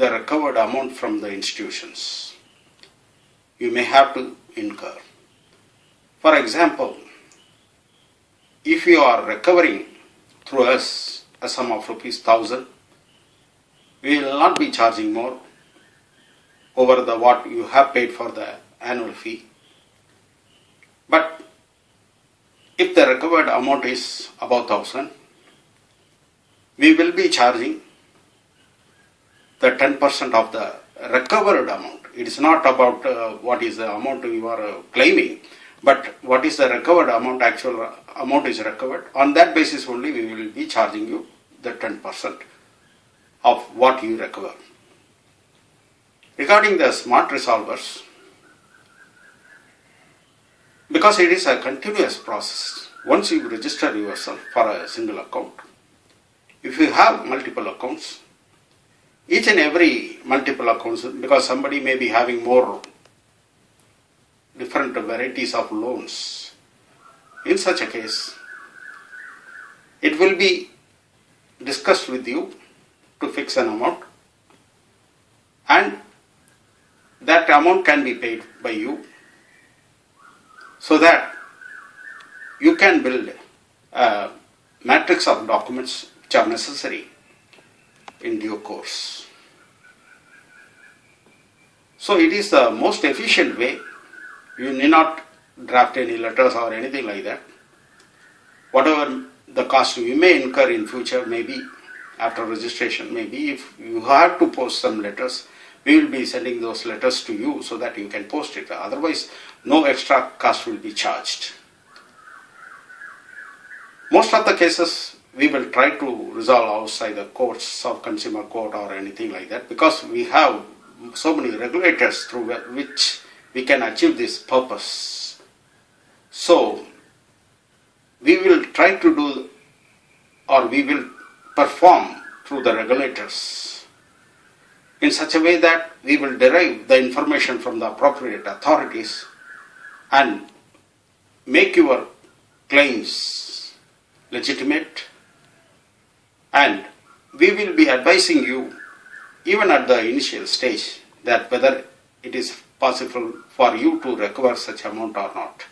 the recovered amount from the institutions. You may have to incur. For example, if you are recovering through us a sum of rupees 1000, we will not be charging more over the what you have paid for the annual fee. But if the recovered amount is above 1000, we will be charging the 10% of the recovered amount. It is not about uh, what is the amount you are uh, claiming, but what is the recovered amount, actual amount is recovered. On that basis only we will be charging you the 10% of what you recover. Regarding the smart resolvers, because it is a continuous process, once you register yourself for a single account, if you have multiple accounts, each and every multiple accounts, because somebody may be having more different varieties of loans, in such a case, it will be discussed with you to fix an amount and that amount can be paid by you so that you can build a matrix of documents which are necessary in due course. So it is the most efficient way. You need not draft any letters or anything like that. Whatever the cost you may incur in future, maybe after registration, maybe if you have to post some letters, we will be sending those letters to you so that you can post it. Otherwise, no extra cost will be charged. Most of the cases we will try to resolve outside the courts of consumer court or anything like that because we have so many regulators through which we can achieve this purpose. So, we will try to do or we will perform through the regulators in such a way that we will derive the information from the appropriate authorities and make your claims legitimate and we will be advising you even at the initial stage that whether it is possible for you to recover such amount or not.